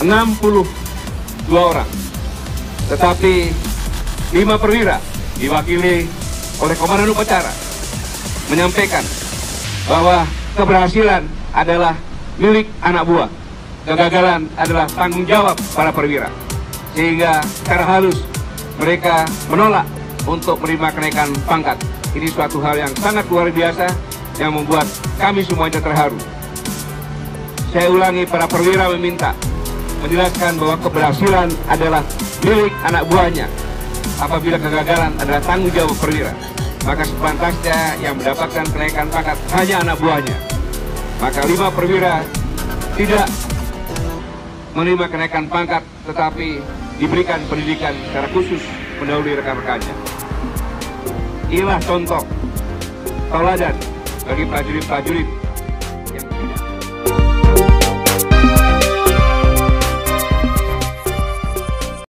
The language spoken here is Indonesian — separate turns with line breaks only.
62 orang. Tetapi lima perwira diwakili oleh komandan upacara menyampaikan bahwa keberhasilan adalah milik anak buah. Kegagalan adalah tanggung jawab para perwira. Sehingga secara halus mereka menolak untuk menerima kenaikan pangkat. Ini suatu hal yang sangat luar biasa yang membuat kami semuanya terharu. Saya ulangi para perwira meminta menjelaskan bahwa keberhasilan adalah milik anak buahnya. Apabila kegagalan adalah tanggung jawab perwira, maka sepantasnya yang mendapatkan kenaikan pangkat hanya anak buahnya. Maka lima perwira tidak menerima kenaikan pangkat, tetapi diberikan pendidikan secara khusus mendahului rekan-rekannya. Inilah contoh teladan bagi prajurit-prajurit